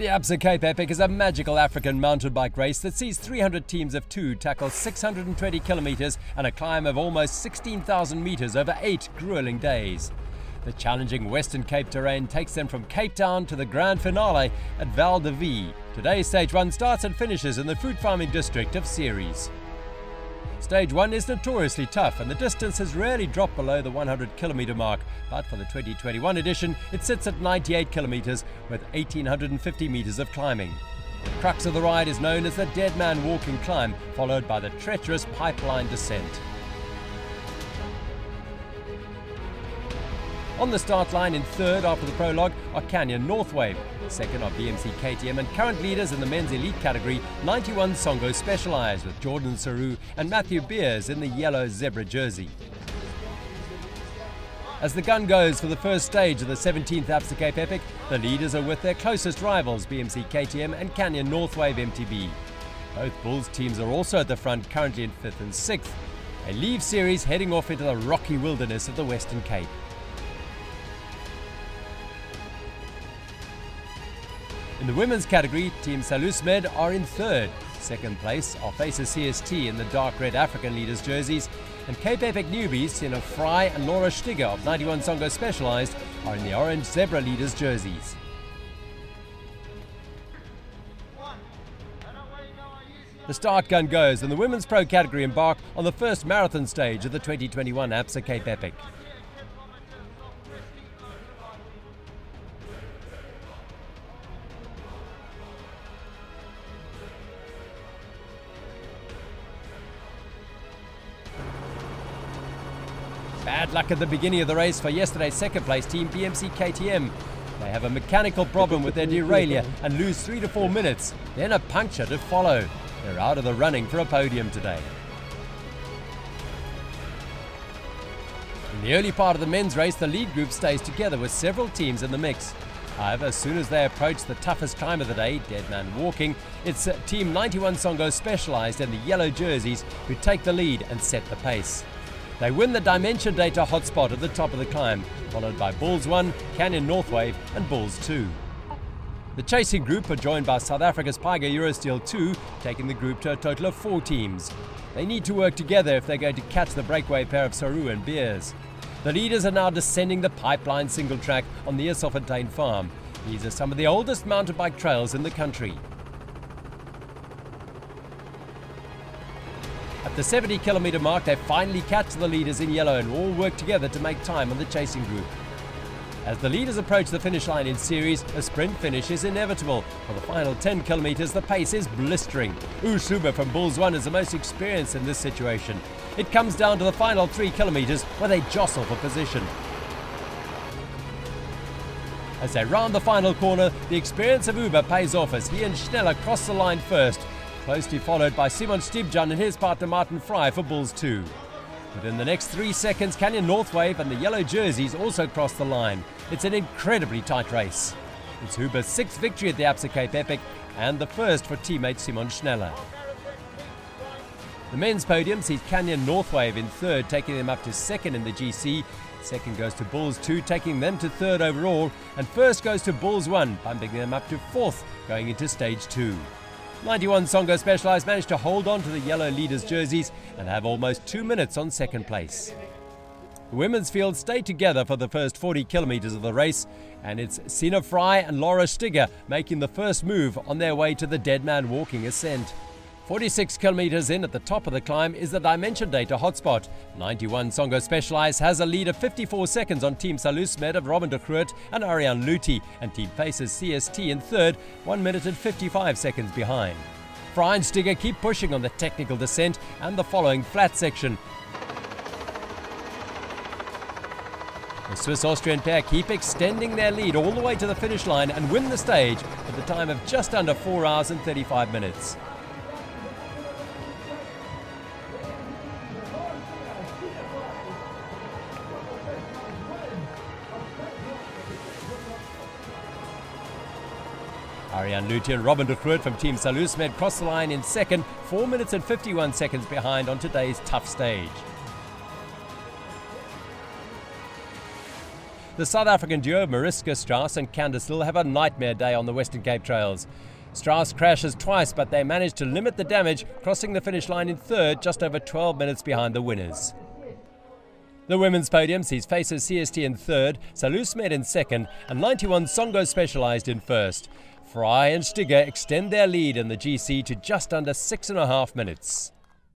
The Absa Cape Epic is a magical African mountain bike race that sees 300 teams of two tackle 620 kilometers and a climb of almost 16,000 meters over eight grueling days. The challenging Western Cape terrain takes them from Cape Town to the grand finale at Val de Vie. Today's stage one starts and finishes in the fruit farming district of Ceres. Stage 1 is notoriously tough and the distance has rarely dropped below the 100 kilometre mark, but for the 2021 edition it sits at 98 kilometres with 1850 metres of climbing. The crux of the ride is known as the Dead Man Walking Climb, followed by the treacherous pipeline descent. On the start line in third after the prologue are Canyon Northwave. Second are BMC KTM and current leaders in the men's elite category, 91 Songo Specialized with Jordan Sarrou and Matthew Beers in the yellow zebra jersey. As the gun goes for the first stage of the 17th Absa Cape Epic, the leaders are with their closest rivals, BMC KTM and Canyon Northwave MTB. Both Bulls teams are also at the front, currently in 5th and 6th. A leave Ceres heading off into the rocky wilderness of the Western Cape. In the women's category, Team Salusmed are in third. Second place are Faces CST in the dark red African leaders jerseys, and Cape Epic newbies Sina Frei and Laura Stigger of 91 Songo Specialized are in the orange zebra leaders jerseys. The start gun goes, and the women's pro category embark on the first marathon stage of the 2021 Absa Cape Epic. Bad luck at the beginning of the race for yesterday's second place team BMC KTM. They have a mechanical problem with their derailleur and lose three to four minutes, then a puncture to follow. They're out of the running for a podium today. In the early part of the men's race, the lead group stays together with several teams in the mix. However, as soon as they approach the toughest climb of the day, Dead Man Walking, it's Team 91 Songo Specialized in the yellow jerseys who take the lead and set the pace. They win the Dimension Data hotspot at the top of the climb, followed by Bulls 1, Canyon Northwave, and Bulls 2. The chasing group are joined by South Africa's Pyga Eurosteel 2, taking the group to a total of four teams. They need to work together if they're going to catch the breakaway pair of Sarrou and Beers. The leaders are now descending the pipeline single track on the Eselfontein farm. These are some of the oldest mountain bike trails in the country. At the 70 kilometre mark, they finally catch the leaders in yellow and all work together to make time on the chasing group. As the leaders approach the finish line in Ceres, a sprint finish is inevitable. For the final 10 kilometres, the pace is blistering. Urs Huber from Bulls 1 is the most experienced in this situation. It comes down to the final 3 kilometres where they jostle for position. As they round the final corner, the experience of Huber pays off as he and Schneller cross the line first, closely followed by Simon Stiebjahn and his partner Martin Frey for Bulls 2. Within the next three seconds, Canyon Northwave and the yellow jerseys also cross the line. It's an incredibly tight race. It's Huber's sixth victory at the Absa Cape Epic and the first for teammate Simon Schneller. The men's podium sees Canyon Northwave in third, taking them up to second in the GC. Second goes to Bulls 2, taking them to third overall. And first goes to Bulls 1, bumping them up to fourth, going into stage 2. 91 Songo Specialized managed to hold on to the yellow leaders' jerseys and have almost two minutes on second place. The women's field stayed together for the first 40 kilometres of the race, and it's Sina Frei and Laura Stigger making the first move on their way to the Dead Man Walking ascent. 46 kilometers in at the top of the climb is the Dimension Data hotspot. 91 Songo Specialized has a lead of 54 seconds on Team Salusmed of Robin de Groot and Ariane Luthi, and Team Faces CST in third, 1 minute and 55 seconds behind. Stigger keep pushing on the technical descent and the following flat section. The Swiss Austrian pair keep extending their lead all the way to the finish line and win the stage at the time of just under 4 hours and 35 minutes. Ariane Luthi and Robin de Groot from Team Salusmed cross the line in second, 4 minutes and 51 seconds behind on today's tough stage. The South African duo Mariska Strauss and Candice Lill have a nightmare day on the Western Cape Trails. Strauss crashes twice, but they manage to limit the damage, crossing the finish line in third, just over 12 minutes behind the winners. The women's podium sees Faces CST in third, Salusmed in second, and 91 Songo Specialized in first. Frei and Stigger extend their lead in the GC to just under six and a half minutes.